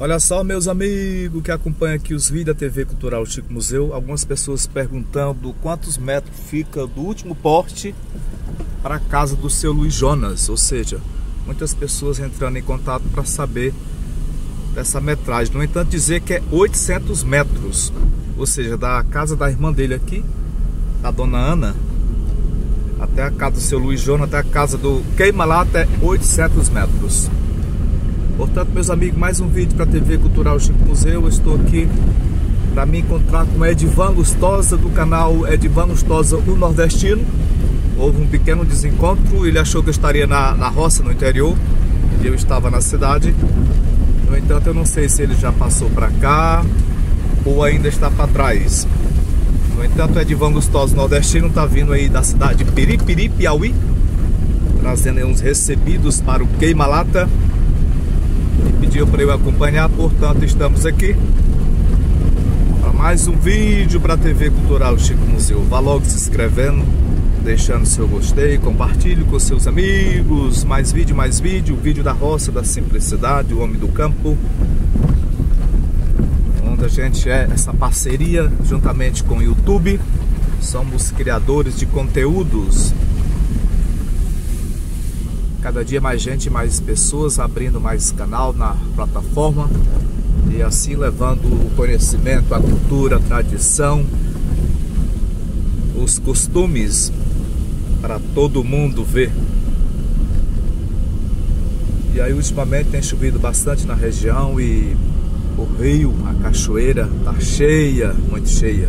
Olha só, meus amigos que acompanham aqui os vídeos da TV Cultural Chico Museu, algumas pessoas perguntando quantos metros fica do último porte para a casa do seu Luiz Jonas, ou seja, muitas pessoas entrando em contato para saber dessa metragem. No entanto, dizer que é 800 metros, ou seja, da casa da irmã dele aqui, da dona Ana, até a casa do seu Luiz Jonas, até a casa do Queima lá, até 800 metros. Portanto, meus amigos, mais um vídeo para a TV Cultural Chico Museu. Eu estou aqui para me encontrar com Edvan Lustosa do canal Edvan Lustosa o Nordestino. Houve um pequeno desencontro, ele achou que eu estaria na, na roça, no interior, e eu estava na cidade. No entanto, eu não sei se ele já passou para cá ou ainda está para trás. No entanto, Edvan Lustosa Nordestino está vindo aí da cidade de Piripiri, Piauí, trazendo uns recebidos para o Queima-Lata pediu para eu acompanhar, portanto estamos aqui para mais um vídeo para a TV Cultural Chico Museu. Vá logo se inscrevendo, deixando seu gostei, compartilhe com seus amigos, mais vídeo, mais vídeo, vídeo da roça, da simplicidade, o homem do campo, onde a gente é essa parceria juntamente com o YouTube, somos criadores de conteúdos cada dia mais gente, mais pessoas abrindo mais canal na plataforma e assim levando o conhecimento, a cultura, a tradição, os costumes para todo mundo ver. E aí ultimamente tem chovido bastante na região e o rio, a cachoeira tá cheia, muito cheia.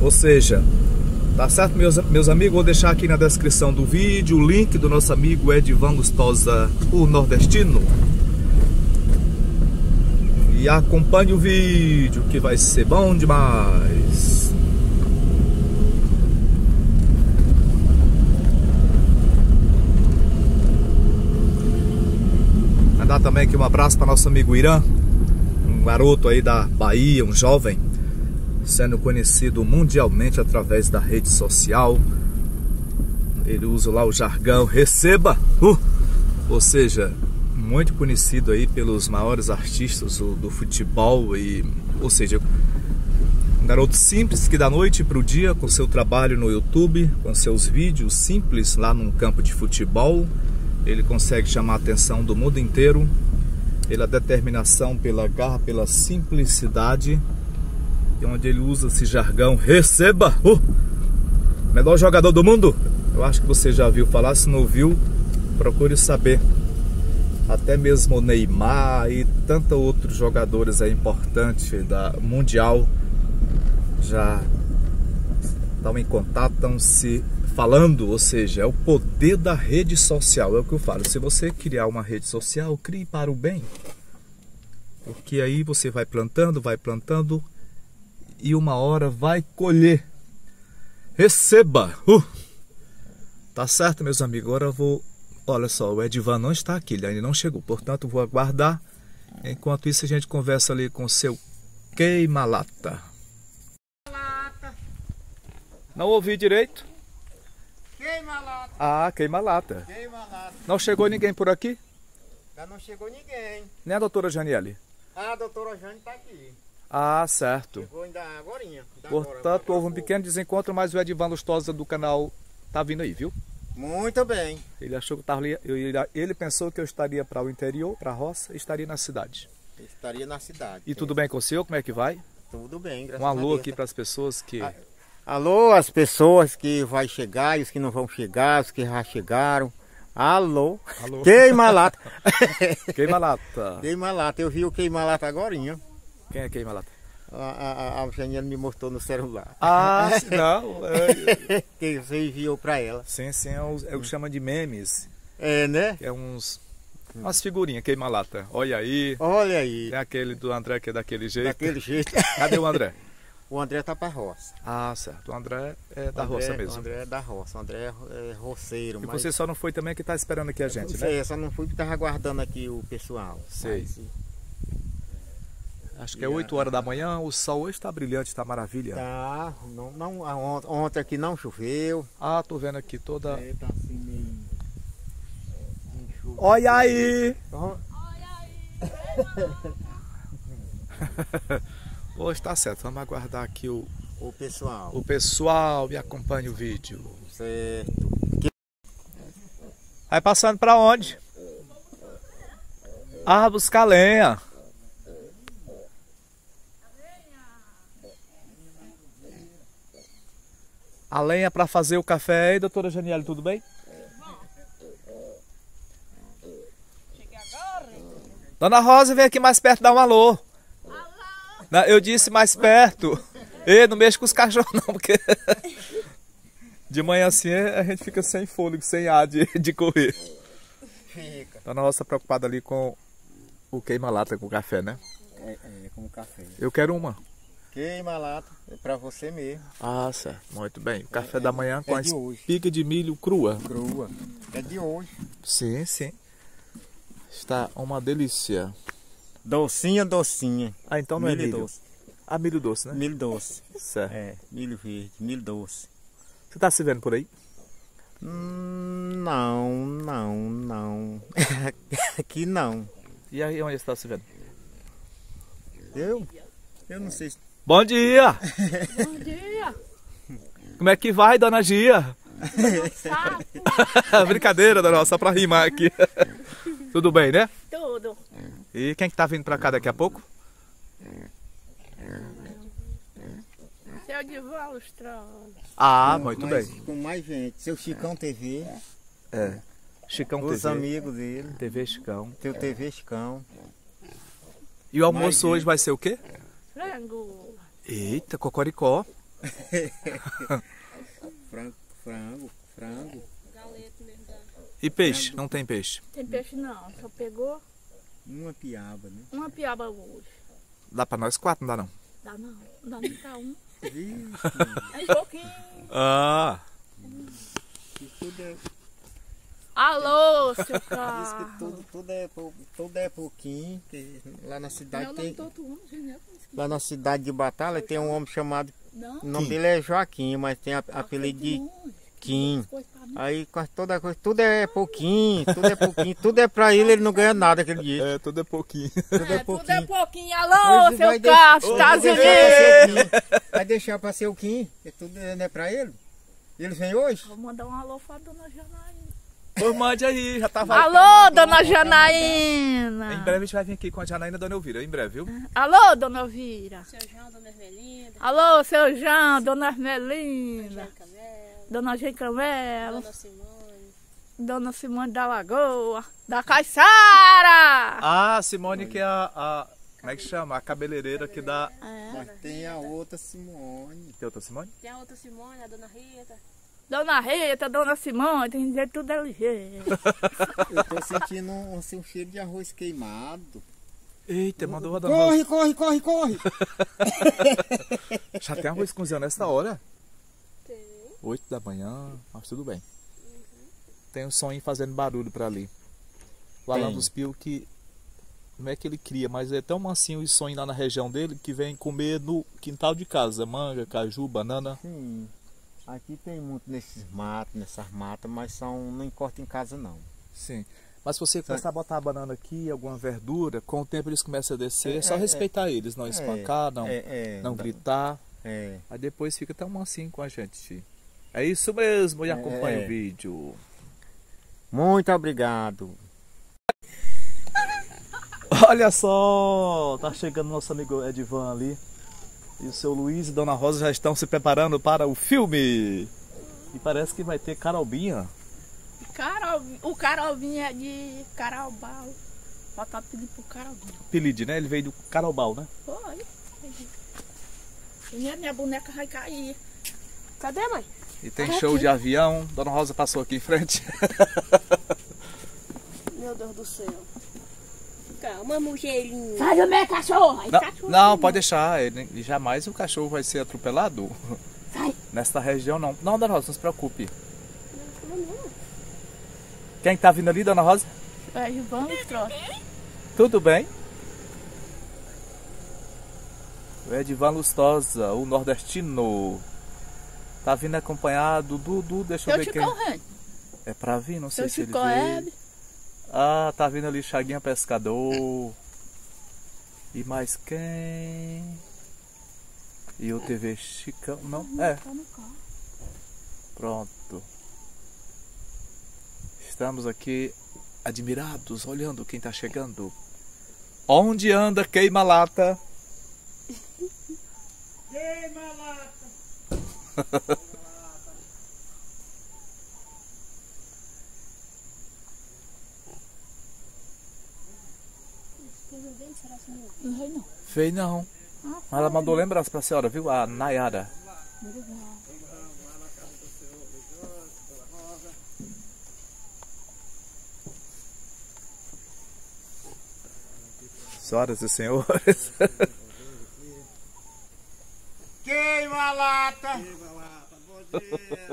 Ou seja, Tá certo, meus, meus amigos? Vou deixar aqui na descrição do vídeo o link do nosso amigo Edvan Gustosa, o nordestino. E acompanhe o vídeo que vai ser bom demais. Mandar também aqui um abraço para nosso amigo Irã, um garoto aí da Bahia, um jovem sendo conhecido mundialmente através da rede social. Ele usa lá o jargão receba, uh! ou seja, muito conhecido aí pelos maiores artistas do, do futebol e, ou seja, um garoto simples que da noite para o dia com seu trabalho no YouTube, com seus vídeos simples lá num campo de futebol, ele consegue chamar a atenção do mundo inteiro pela determinação, pela garra, pela simplicidade e onde ele usa esse jargão, receba! Uh, melhor jogador do mundo! Eu acho que você já viu falar, se não viu, procure saber. Até mesmo Neymar e tantos outros jogadores importantes da Mundial já estão em contato, estão se falando, ou seja, é o poder da rede social, é o que eu falo. Se você criar uma rede social, crie para o bem. Porque aí você vai plantando, vai plantando, e uma hora vai colher. Receba! Uh! Tá certo, meus amigos? Agora eu vou. Olha só, o Edvan não está aqui, ele ainda não chegou, portanto vou aguardar. Enquanto isso, a gente conversa ali com o seu queima-lata. Não ouvi direito? Queima-lata. Ah, queima-lata. Queima-lata. Não chegou ninguém por aqui? Já não chegou ninguém. Nem a doutora Janiele? Ah, a doutora Jane tá aqui. Ah, certo. Chegou ainda ainda Portanto, agora, houve um agora. pequeno desencontro, mas o Edvan Lustosa do canal tá vindo aí, viu? Muito bem. Ele achou que eu tava ali, ele pensou que eu estaria para o interior, para a roça, e estaria na cidade. Estaria na cidade. E tudo bem com o senhor? Como é que vai? Tudo bem, graças Um a alô Deus. aqui para as pessoas que Ah, Alô, as pessoas que vai chegar e os que não vão chegar, os que já chegaram. Alô. Alô. Queima-lata. queima lata. Queima-lata. Eu vi o queima-lata agorinha. Quem é queima lata? A, a, me mostrou no celular. Ah, não. É, que você enviou pra ela. sim, sim, é o, é o que chama de memes. É, né? que É uns umas figurinhas queima lata. Olha aí. Olha aí. É aquele do André que é daquele jeito. Daquele jeito. Cadê o André? O André tá pra roça. Ah, certo. O André é da O André- roça O mesmo. André é da roça. O André é, é roceiro. E mas... você só não foi também que tá esperando aqui a gente, Não né? sei, eu só não fui porque tava aguardando aqui o pessoal. Sei. Mas, Acho que é 8 horas da manhã, o sol hoje está brilhante, está maravilha. tá, não, não, a ont- ontem aqui não choveu. Ah, tô vendo aqui toda. É, tá assim meio. Não Olha aí! Hoje tá certo, vamos aguardar aqui o, O pessoal. o pessoal e acompanha o vídeo. Certo. Vai passando pra onde? Ah, buscar lenha. A lenha pra fazer o café aí, doutora Janiele, tudo bem? Dona Rosa, vem aqui mais perto dar um alô. Não, Eu disse mais perto. Ei, não mexa com os cachorros não, porque de manhã assim a gente fica sem fôlego, sem ar de, de correr. Fica. Dona Rosa tá preocupada ali com o queima-lata com o café, né? É, é como café. Eu quero uma. Queima a lata. É pra você mesmo. Ah, certo. Muito bem. O café da manhã com é a de hoje. espiga de milho crua. Crua. É de hoje. Sim, sim. Está uma delícia. Docinha, docinha. Ah, então não é milho. doce. Ah, milho doce, né? Milho doce. Certo. É, milho verde, milho doce. Você tá se vendo por aí? Hum, não, não, não. Aqui não. E aí, onde você tá se vendo? Eu? Eu não sei se. Bom dia! Bom dia. Como é que vai, dona Gia? Sapo. Brincadeira, dona só pra rimar aqui. Tudo bem, né? Tudo. E quem que tá vindo pra cá daqui a pouco? Seu Dival Lustrano. Ah, muito Mas bem. Com mais gente. Seu Chicão TV. É. Chicão Os TV. amigos dele. TV Chicão. Teu TV Chicão. E o almoço Mais hoje vai ser o quê? Frango. Eita, cocoricó. Frango, frango, frango. E peixe? Não tem peixe. Tem peixe não. Só pegou Uma piaba, né? uma piaba hoje. Dá pra nós quatro, não dá não? Dá não. Dá nem pra um. Vixe, É pouquinho. Ah, que tudo é, Alô, seu diz carro. que tudo, tudo, é, tudo é pouquinho. Que lá na cidade tem. gente. Lá na cidade de Batalha tem um homem chamado. Não. O nome dele é Joaquim, mas tem a- apelido de. Kim. Aí quase toda coisa, tudo é pouquinho, tudo é pouquinho, tudo é pra ele, ele não ganha nada aquele dia. é, tudo é pouquinho. Tudo é É, tudo é pouquinho. pouquinho. Alô, Hoje seu vai carro, deixar- Estados hoje vai deixar Unidos. pra ser o Kim. Vai deixar pra ser o Kim, que tudo não é pra ele. Eles vêm hoje? Vou mandar um alô pra dona Janaína. Ô, mande aí, já tava. Alô, dona Janaína. Em breve a gente vai vir aqui com a Janaína e a Dona Elvira, em breve, viu? Alô, dona Elvira. Seu João, Dona Ermelinda, Alô, seu João, dona Melo, Dona Gencamelo. Dona Simone, Dona Simone da Lagoa, da Caiçara! Ah, Simone que é a, a- Como é que chama? A cabeleireira que dá. Mas tem a outra Simone. Tem outra Simone? tem a outra Simone, a Dona Rita. Dona Rita, Dona Simone, tem que dizer tudo é ligeiro. Eu tô sentindo um, assim, um cheiro de arroz queimado. Eita, mandou a Dona Rosa. Corre, corre, corre, corre! Já tem arroz cozinhando nessa hora? Tem. 8 da manhã, mas tudo bem. Tem um sonho fazendo barulho pra ali. O Alan Tem. dos Pio que. Não é que ele cria, mas é tão mansinho o sonho lá na região dele que vem comer no quintal de casa. Manga, caju, banana. Sim. Aqui tem muito nesses matos, nessas matas, mas são, não encorta em casa não. Sim. Mas se você começar a botar a banana aqui, alguma verdura, com o tempo eles começam a descer. É, só É, é, respeitar eles, não espancar, não, É, é. não gritar. É. Aí depois fica tão mansinho com a gente. É isso mesmo, e É, acompanha é. o vídeo. Muito obrigado. Olha só, tá chegando nosso amigo Edvan ali. E o seu Luiz e Dona Rosa já estão se preparando para o filme. E parece que vai ter Carolbinha. Carol, o Carolzinho é de Carolbal. Falta pedir pro Carolzinho. Apelido, né? Ele veio do Carobal, né? Foi. Minha, minha boneca vai cair. Cadê, mãe? E tem Olha show aqui. de avião. Dona Rosa passou aqui em frente. Meu Deus do céu. Calma, mulherinha. Sai do meu cachorro! Não, cachorro. não, pode deixar. Ele, jamais o cachorro vai ser atropelado. Sai. Nesta região não. Não, Dona Rosa, não se preocupe. Quem tá vindo ali, Dona Rosa? É, vamos, troço. Tudo bem? O Edvan Lustosa, o nordestino. Tá vindo acompanhado do Dudu, deixa eu Seu ver quem. Rende. É pra vir, não sei Seu se ele Chico veio. Hebe. Ah, tá vindo ali Chaguinha Pescador. E mais quem? E o TV Chicão. Não? É. Tá. Pronto. Estamos aqui admirados, olhando quem tá chegando. Onde anda queima-lata? Não veio não. Fei não. Ah, Mas ela mandou lembrança pra senhora, viu? A Nayara. obrigada. Senhoras e senhores. Queima a lata!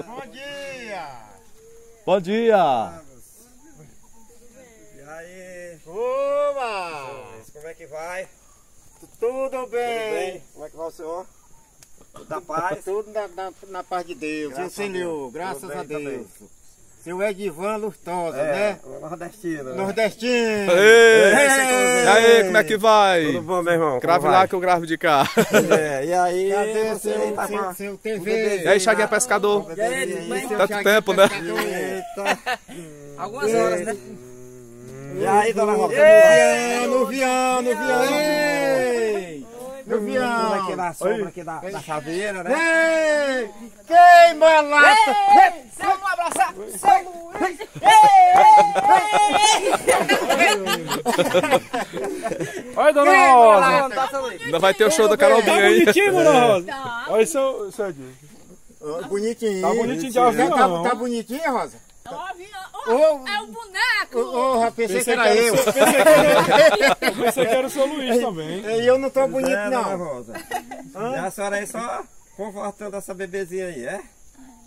Bom dia! Bom dia! E aí? Oba! Como é que vai? Tudo Tudo bem? bem? Como é que vai o senhor? Tudo da paz? Tudo na, na, na paz de Deus. Graças Sim, senhor. a Deus. Graças a bem Deus. Seu Edivan Lustosa, É, né? o nordestino. né? Nordestino. Ei! Ei! E aí, como é que vai? Tudo bom, meu irmão? Grave lá que eu gravo de cá. É, e aí, Cadê você seu, tá seu, a- seu o TV? E aí, Chaguinha lá? Pescador? O. Seu Tanto tempo, né? Eita. Algumas horas, né? E aí, dona Rosa? No Viano, no. Ei! No Tudo aqui Viano. na sombra aqui da, da chaveira, né? Ei! Queima a lata! Vamos abraçar! Seu Luiz! Olha, dona Rosa. Tá, seu. Ainda vai ter o show da Carol Tá Binha aí. bonitinho, dona Rosa. Tá. Olha seu, seu Edinho. Ó, Bonitinho. Tá bonitinho de Tá, avião. tá, tá bonitinho, Rosa? Ô, Ó, é o boneco. Ô, ô, pensei que Pensei era eu. seu- Pensei que era, pensei que era o seu Luiz também. E eu não tô bonito, É, dona não. Rosa. E a senhora aí só confortando essa bebezinha aí, é?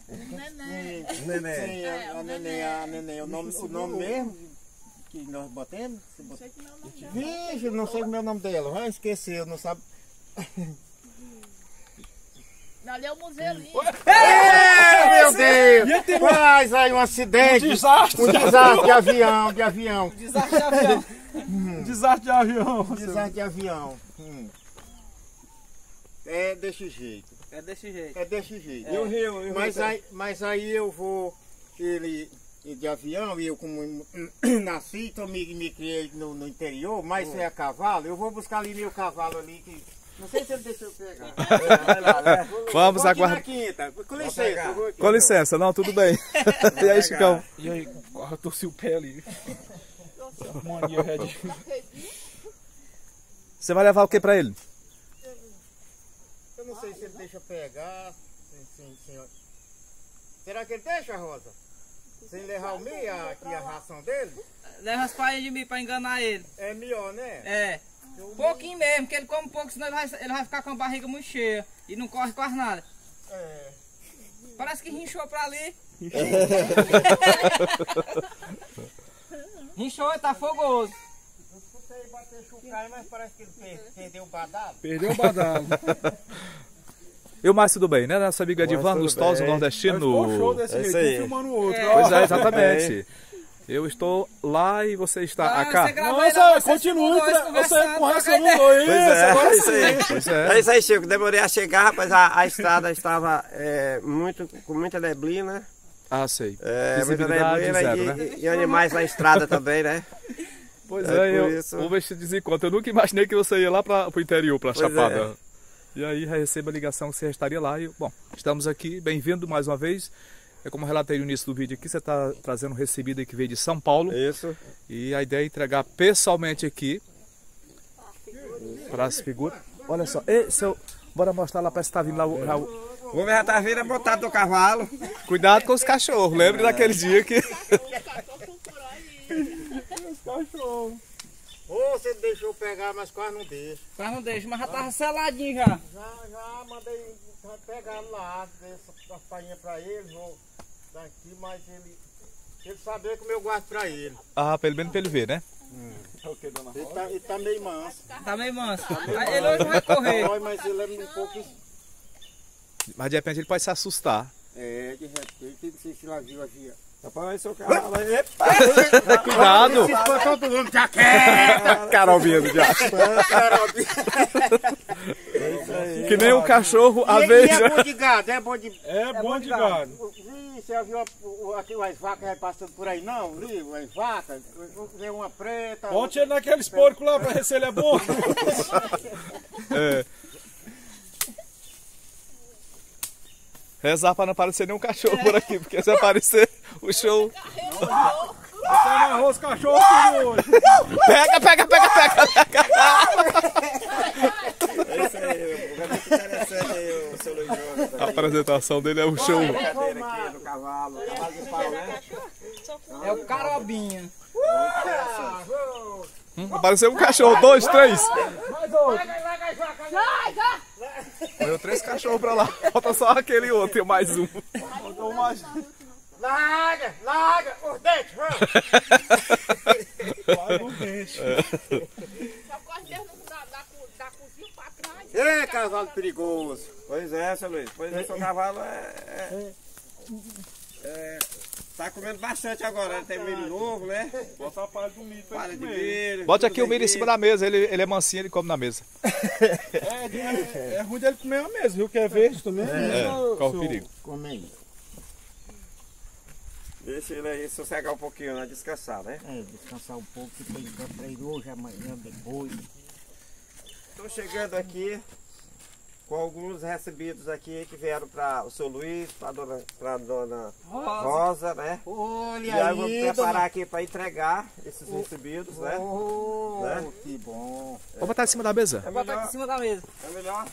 Neném. Neném. Sim, a, a neném, a neném, o nome, o nome mesmo que nós botamos? Você botou? Sei que meu nome dela. Vixe, não sei o meu nome dela, vai esqueceu, não sabe. Ali é o museuzinho. Ei, meu Deus! Faz aí um acidente, Desastre. um desastre de avião, de avião, Desastre de avião. Desastre de avião. um desastre de avião. Hum. É desse jeito, É desse jeito. é desse jeito. E o rio? E o Mas rio? aí, mas aí eu vou, ele de avião, e eu como nasci, então me, me criei no, no interior, mas é a cavalo, eu vou buscar ali meu cavalo ali, que não sei se ele deixou eu pegar. Vamos aguardar. com licença. eu vou aqui. Com licença, não, tudo bem. E aí, Chicão? E aí, eu torci o pé ali. Mania, Red. Você vai levar o que pra ele? Eu não sei se ele deixa pegar, sim, sim, senhor. Será que ele deixa, Rosa? Sem levar o meio aqui a ração dele? Leva as palhas de mim pra enganar ele. É melhor, né? É. Pouquinho mesmo, que ele come pouco, senão ele vai, ele vai ficar com a barriga muito cheia. E não corre quase nada. É. Parece que rinchou pra ali. rinchou e tá fogoso. Eu escutei bater chucai, mas parece que ele per- perdeu o badalo. Perdeu o badalo. E o Márcio tudo bem, né? Nosso amigo Edivan Lustoso, bem. Mas ficou show nordestino. desse É jeito, um filmando o outro. É. Pois é, exatamente. Eu estou lá e você está Ah, cá. você Nossa, conversando, você conversando troca dois. Pois é, agora é isso aí. Pois É é. isso aí, Chico. Demorei a chegar, rapaz. A, a estrada estava é, muito, com muita neblina. Ah, sei. É, muita neblina zero, e, né? e animais na estrada também, né? Pois É é, eu isso. vou ver se desencontro. Eu nunca imaginei que você ia lá para o interior, para é. Chapada. E aí recebo a ligação que você estaria lá e, bom, estamos aqui, bem-vindo mais uma vez. É como eu relatei no início do vídeo aqui, você está trazendo um recebido que veio de São Paulo. Isso. E a ideia é entregar pessoalmente aqui para as figuras. Olha só, Ei, seu, bora mostrar lá, parece que tá vindo lá o, lá o- O homem já tá vindo botado do cavalo. Cuidado com os cachorros, lembre daquele dia que... Ô, você deixou pegar, mas quase não deixa. Mas não deixa, mas já tava seladinho já. Já, já mandei pegar lá, dei essa as palhinhas pra ele, vou daqui, mas ele. Ele sabia como eu guardo pra ele. Ah, pelo menos pra ele ver, né? Ele tá, ele tá meio manso. Tá meio manso. Aí Ele hoje vai correr. Mas ele é um pouco. Mas de repente ele pode se assustar. É, de repente, não sei se ela viu aqui. ó. Rapaz, seu cavalo aí. Epa! Cuidado! For todo mundo, já quer! Carolzinha do diabo. Que nem um cachorro, a e vez. é bom de gado, é bom de... É bom de gado. Você já viu a- o- aqui umas vacas passando por aí não? Vi, umas vacas, vê uma preta... Bote ele naqueles porcos lá pra ver se ele é bom. É. Rezar pra não aparecer nenhum cachorro por aqui, porque se aparecer o show. Arroz cachorro hoje. Pega, pega, pega, pega! É isso aí, muito interessante aí o seu Luiz Jonas. A apresentação dele é o show. Brincadeira aqui do cavalo, cavalo de pau, né? É o carobinha. Hum, Apareceu um cachorro, dois, três. Olha, três cachorros pra lá. Falta só aquele outro e mais um. Larga, larga, os dentes, vamos! Vai no dente. Só corre dentro da, da, co- da cozinha pra trás. Ei, cavalo perigoso! Pois é, seu Luiz. Pois é, seu cavalo é. é, é tá comendo bastante agora, né? tem milho novo, né? Bota a palha do milho pra Palha de milho. Bote aqui o milho em cima da mesa, ele, ele é mansinho, ele come na mesa. É, é, é ruim dele comer a mesa, viu? Que é verde também. É, qual o perigo? Come aí. Deixa ele aí sossegar um pouquinho, né? Descansar, né? É, descansar um pouco, que tem ir hoje, amanhã, depois. Estou chegando aqui com alguns recebidos aqui que vieram para o seu Luiz, para dona, pra dona Rosa, né? E Olha aí eu vou aí, preparar aqui para entregar esses recebidos, né? Oh, Né? que bom. Vamos botar em cima da mesa. É Bota aqui em cima da mesa. é melhor.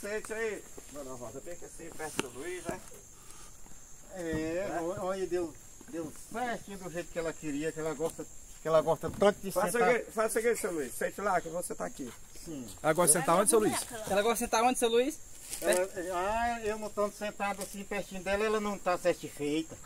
Sente aí, dona Rosa, bem que assim, perto do Luiz, né? É, olha, deu, deu certinho do jeito que ela queria, que ela gosta, que ela gosta tanto de Faça sentar. seguinte, faça o seguinte, seu Luiz, sente lá que você tá aqui. Sim. Agora sentar onde, seu Luiz? Ela gosta de sentar onde, seu Luiz? Ela, ah, eu não estando sentado assim pertinho dela, ela não está satisfeita.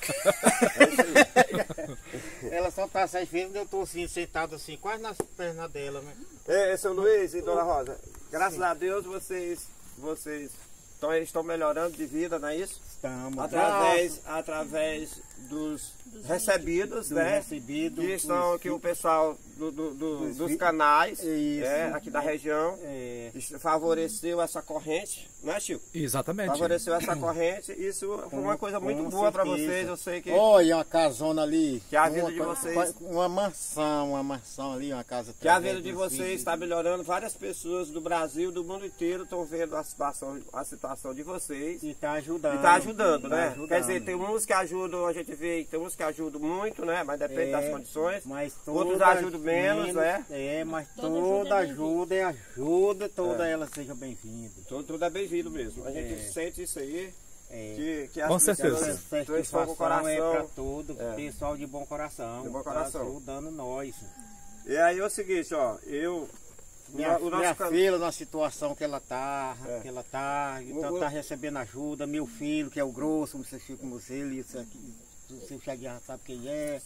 ela só está satisfeita quando eu estou assim, sentado assim, quase nas pernas dela, né? É, seu Luiz e dona Rosa, graças a Deus vocês, vocês estão, estão melhorando de vida, não é isso? Estamos. Através, através dos recebidos, do né? recebido. Que estão aqui o pessoal do- do- do- dos dos canais, Isso. é, aqui da região, É, isso favoreceu essa corrente, não é, Chico? Exatamente. Favoreceu essa corrente, isso foi uma coisa muito boa para vocês, eu sei que... Olha uma casona ali. Que a vida uma, de vocês- Uma mansão, uma mansão ali, uma casa. Que a vida de vocês está melhorando, várias pessoas do Brasil, do mundo inteiro estão vendo a situação, a situação de vocês. E está ajudando. E tá ajudando, Tá né? ajudando. Quer dizer, tem uns que ajudam, a gente vê tem uns que ajudam muito, né? Mas depende É, das condições. Mas Outros toda- ajudam menos, né? É, mas Toda toda ajuda é ajuda é toda ela seja bem-vinda. Tudo é bem-vindo mesmo. A gente É. sente isso aí, É. que, que Com as certeza. estão com o coração. é pra todo É. pessoal de bom coração. De bom tá coração. ajudando nós. E aí é o seguinte, ó, eu. Minha, o nosso minha can- filha, na situação que ela tá, É. que ela tá, então tá recebendo ajuda. Meu filho, que é o grosso, você fica com você, ele, isso aqui, o seu Chaguinha sabe quem é.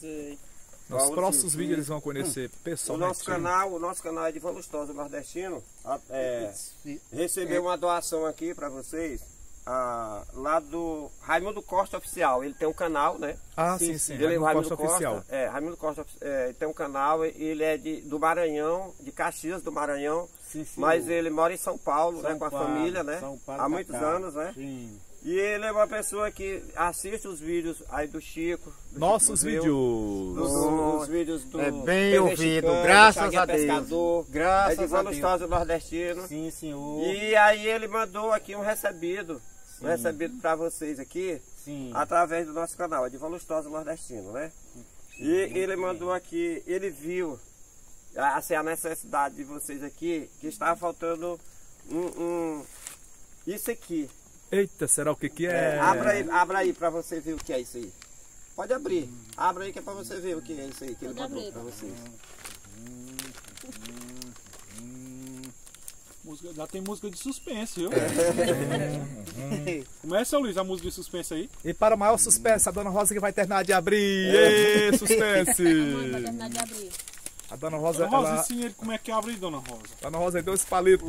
Nos o próximos vídeos eles vão conhecer O pessoalmente. nosso canal, o nosso canal é de Valustosa Nordestino. a- é, recebeu uma doação aqui para vocês. ah, lá do Raimundo Costa Oficial. Ele tem um canal, né? Ah, sim, sim. Ele é o Raimundo Raimundo Costa Oficial. É, Raimundo Costa é, tem um canal, ele é de, do Maranhão, de Caxias do Maranhão, Sim, sim, mas o- ele mora em São Paulo, né, São com a Paulo, família, né? São Paulo, Há muitos anos, né? Sim. E ele é uma pessoa que assiste os vídeos aí do Chico. do Nossos Chico vídeos. Os, os vídeos do É bem TV ouvido, Chicano, graças a Deus. Pescador, Graças é de a Valustosa Nordestino. Sim, senhor. E aí ele mandou aqui um recebido, um Sim. recebido para vocês aqui, Sim. através do nosso canal, é de Valustosa Nordestino, né? E ele mandou aqui, ele viu assim, a necessidade de vocês aqui, que estava faltando um, um- isso aqui. Eita, será o que que É, é? abra aí, abra aí para você ver o que é isso aí. Pode abrir. Abra aí que é para você ver o que é isso aí que ele mandou abrir. vocês. Música- já tem música de suspense, viu? Começa, Luiz, a música de suspense aí. E para o maior suspense, a dona Rosa que vai terminar de abrir. Ê, suspense! Mãe vai terminar de abrir. A dona Rosa, Dona Rosa, ela... ensina ele como é que abre, Dona Rosa. a dona Rosa deu esse palito.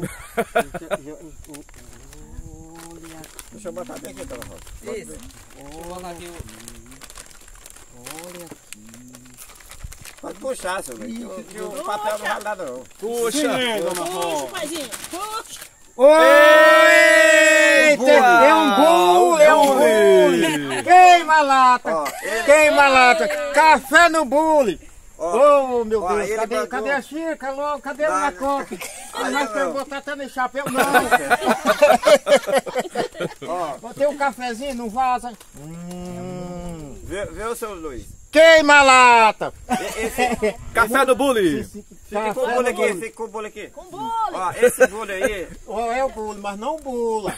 Deixa eu botar bem aqui, dona Rosa. Isso. Deixa eu botar aqui o... Pode puxar, seu que o- que papel não vai dar, não. Puxa! Puxa, paizinho. Puxa. Oi! É um bule, é um bule! Queima a lata! Ó, ele- Queima a lata! Café no bule! Ó, Oh, meu ó, Deus, cadê, mandou- cadê a xícara logo? Cadê o? Aí Nós não. queremos botar até no chapéu. Não! Ó, Botei um cafezinho, não vaza. Hum. vê, vê o seu Luiz. Queima a lata! Esse, Café do bully! Fica com o bule aqui, fica com o bule aqui. Com bolo. Ó, esse bule aí, Oh, é o bule, mas não bula.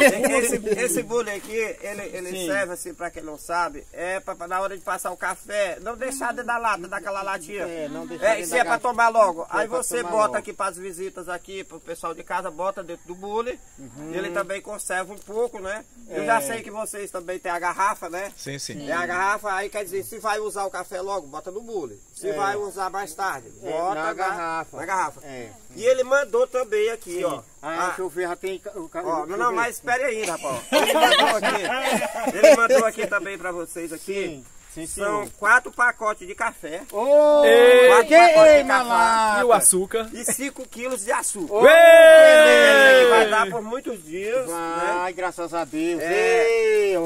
esse, esse bule aqui, ele, ele Sim. serve assim, pra quem não sabe, é pra, pra na hora de passar o café, não deixar dentro da lata, daquela latinha. É, não deixar É, isso é pra tomar logo. É Aí você bota logo. aqui pras visitas aqui, pro pessoal de casa, bota dentro do bule. Ele também conserva um pouco, né? Eu já Uhum. É. sei que vocês também têm a garrafa, né? Sim, sim. É a garrafa, aí quer dizer, se vai usar o café logo, bota no bule. Se É. vai usar mais tarde, É, bota na garrafa. Na garrafa. É. E ele mandou também aqui, ó. Ah, Ah, eu ver, já tem o Ó, não, não, mas espere aí, rapaz. Ele mandou aqui. Ele mandou aqui também pra vocês aqui. Sim, sim, São quatro pacotes de café Ô, Ei, queima café. lá! E o açúcar? e 5 quilos de açúcar. Ô, Ele vai dar por muitos dias, né? Vai, graças a Deus. É. Ei, O,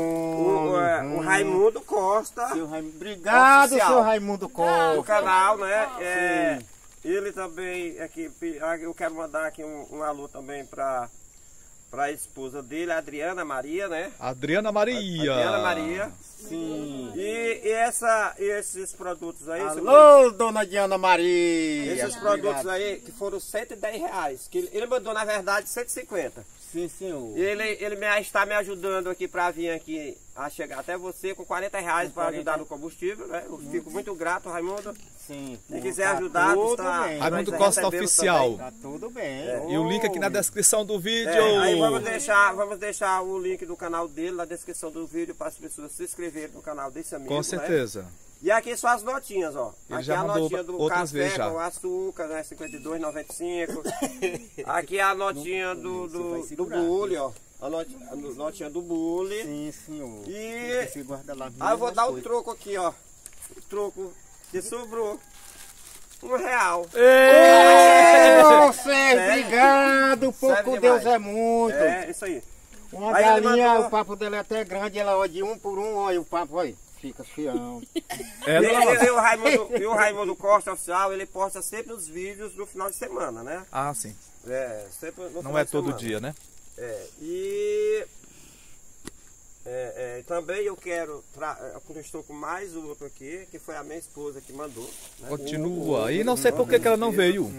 o, é, o Raimundo Costa, Seu Raimundo. Obrigado, Oficial. seu Raimundo do Costa. canal, né? É, ele também, aqui, ah, eu quero mandar aqui um, um alô também pra, pra esposa dele, a Adriana Maria, né? Adriana Maria. Adriana Maria. Sim. E, e essa, e esses produtos aí, Alô, dona Diana Maria. Esses produtos aí que foram 110 reais. Que ele, mandou, na verdade, 150. Sim, senhor. Ele, ele me, está me ajudando aqui para vir aqui a chegar até você com 40 reais para 40. ajudar no combustível, né? Eu fico muito grato, Raimundo. Sim. Se quiser Tá ajudar, tudo está. bem. Raimundo Costa Oficial. Tá tudo bem. E o link aqui na descrição do vídeo. É, aí vamos deixar, vamos deixar o link do canal dele na descrição do vídeo para as pessoas se inscreverem no canal desse amigo. Com né? certeza. E aqui são as notinhas, ó. Ele aqui já é a notinha do café com açúcar, né? 52,95. aqui é a notinha do, do, do bule, ó. A not- a notinha do bule. Sim, senhor. E aí eu vou dar o troco aqui, ó. O troco que sobrou. Um real. Você, obrigado. Pouco Deus é muito. É, isso aí. Uma Aí galinha, mandou- o papo dela é até grande, ela olha de um por um, olha o papo, olha. Fica fião. É, E, e o Raimundo, e o Raimundo Costa Oficial, ele posta sempre os vídeos no final de semana, né? Ah, sim. É, sempre no Não final é de todo semana. dia, né? É, e é, é, também eu quero, tra... eu estou com mais um outro aqui, que foi a minha esposa que mandou. né? Continua. E não sei por que que ela não veio.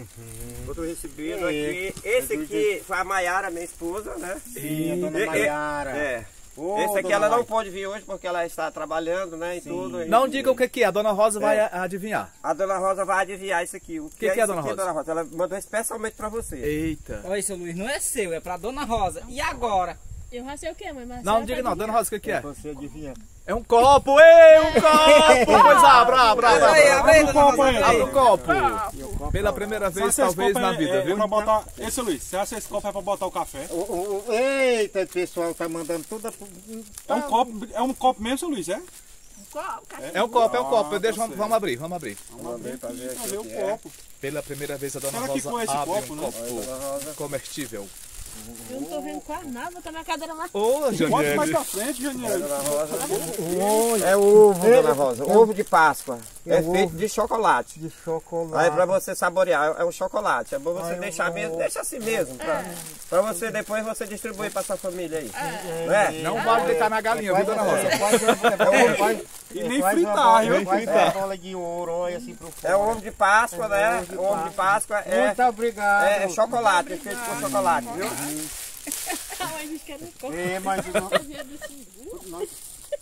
Outro recebido É, aqui. Esse aqui foi a Maiara, minha esposa, né? Sim, a dona e- Maiara. É. Ô, Esse aqui dona ela não pode vir hoje porque ela está trabalhando, né? E tudo. Não E- diga o que que é, a dona Rosa vai É. a- adivinhar. A dona Rosa vai adivinhar isso aqui. O que, que é, isso dona aqui, Rosa? Ela mandou especialmente pra você. Eita. Olha, seu Luiz, não é seu, é pra Dona Rosa. E agora? Eu já sei o que, mãe, mas. Não, não diga não, dona Rosa, o que que é? Você adivinha. É um copo, ei, um copo! Pois abra, abra, abra, Abre abra. abre aí, abre aí. Abre o copo. Copo Pela primeira vez, talvez, copo na é- vida, é, viu? Pra botar... Esse Luiz, você acha que esse copo é pra botar o café? O- o- o- eita, pessoal, tá mandando tudo. É um copo, é um copo mesmo, seu Luiz, é? É um copo, é um copo. Ah, Deixa, tá vamos, vamos abrir, vamos abrir. Vamos ver pra ver Pra ver o aqui é. copo. Pela primeira vez, a dona Rosa abre copo, um né? copo comestível. Eu não tô vendo quase nada, vou botar minha cadeira lá. Ô, Pode mais pra frente, Janiel. É ovo, dona Rosa. Ovo de Páscoa. É, É feito ovo. de chocolate. De chocolate. Aí pra você saborear, é um chocolate. É bom você Ai, deixar vou- mesmo, deixa assim mesmo. Pra, pra você depois você distribuir pra sua família aí. Não é? Não vale deitar na galinha, viu, dona Rosa? É, faz, é, E nem fritar, viu? Faz uma bola de ouro, olha assim pro fundo. É ovo de Páscoa, né? ovo de O ovo de Páscoa é, Muito obrigado. é chocolate, é feito com chocolate, viu? Mas a gente quer no corpo. É, mas não-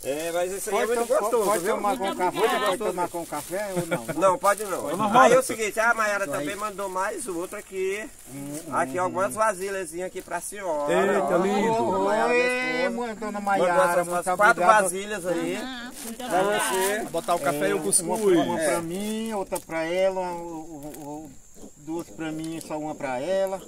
É, mas isso aí é pode, muito to- gostoso, pode viu? tomar com café, pode tomar com café ou não? Não, pode não. Aí é o seguinte, a Mayara também mandou mais outro aqui. Aqui algumas vasilhazinhas aqui pra senhora. Eita, ó. lindo. Mayara, mãe, dona essas muito quatro obrigado. vasilhas aí pra você. Botar o café e o Uma, cuscuz. uma pra mim, outra pra ela, o- o- o- duas pra mim e só uma pra ela.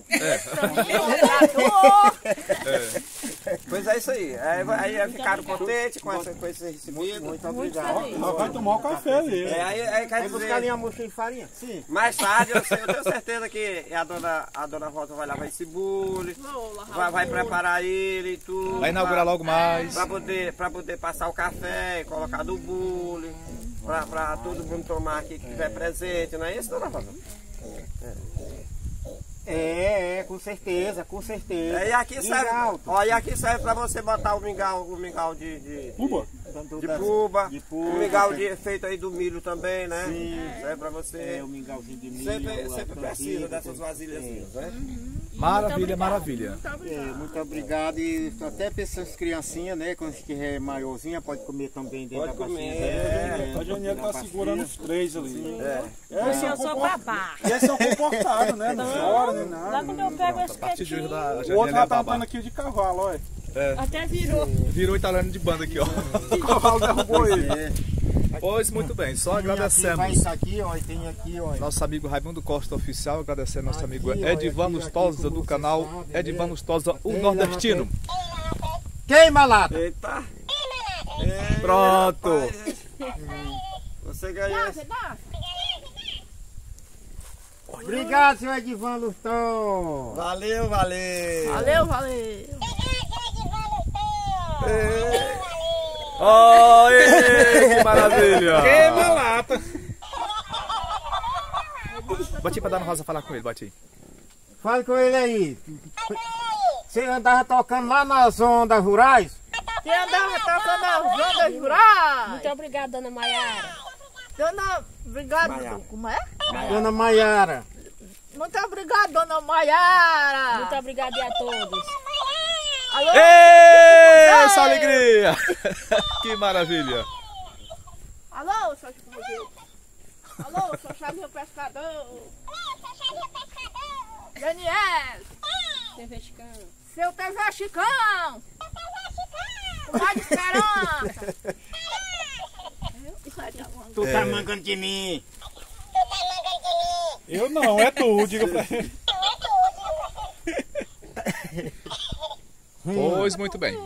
Pois é isso aí. Aí, aí ficaram contentes com, essa, com esse recebido. Muito obrigado. Nós vai tomar o café ali. É, aí, aí quer Vai buscar dizer, uma mochila de farinha? Sim. mais tarde eu, sei- eu tenho certeza que a dona, a dona Rosa vai lavar esse bule, vai, vai preparar ele e tudo. Vai inaugurar pra- logo mais. Pra poder, pra poder passar o café e colocar do bule, pra, pra todo mundo tomar aqui que tiver presente, não é isso, dona Rosa? É, é, com certeza, com certeza. É, e aqui serve, ó, e aqui serve pra você botar o mingau, o mingau de, de, Uba. Tanto de das- puba, de o puba, mingau de, feito aí do milho também, né? Sim. Serve pra você. É, o mingauzinho de milho. Sempre, sempre precisa dessas vasilhas, né? Maravilha, maravilha. É, muito obrigado. E até para essas criancinhas, né? Quando estiver maiorzinha, pode comer também dentro Pode da comer, bacia é. A Janiela tá segurando os três ali. É. Esse é Eu um sou babá. Esse é um comportado, né? Não chora nem Lá nada. quando eu pego esse quietinho, O outro já é tá andando aqui de cavalo, olha. Até virou. Virou italiano de banda aqui, ó. O cavalo derrubou ele. Pois muito bem, só Tem aqui, Vai agradecemos. aqui, ó, tem aqui, ó. Nosso amigo Raimundo Costa Oficial, agradecendo nosso Aqui, amigo Edivan Lustosa do canal Edivan né? Lustosa, o Tem, nordestino. Queima lata! Eita! Pronto! Você ganhou esse. Obrigado, senhor Edivan Lustão! Valeu, valeu! Valeu, valeu. Oi, que maravilha! Queima a lata. Bate aí pra Dona Rosa falar com ele, bate aí. Fala com ele aí. Você andava tocando lá nas ondas rurais? Quem andava tocando as ondas rurais? Muito obrigada, dona Maiara. Dona, obrigado. Como é? Dona Maiara. Muito obrigado, dona Maiara. Muito obrigada a todos. Alô? Ei, essa alegria! Que maravilha! Alô, seu esposo. Alô, seu chavinho pescador. Daniel, TV Chicano. seu TV Chicão. Com mais esperança. Aí tá bom. Tu tá mancando de mim. Eu não, é tu, diga pra ele. Pois muito bem.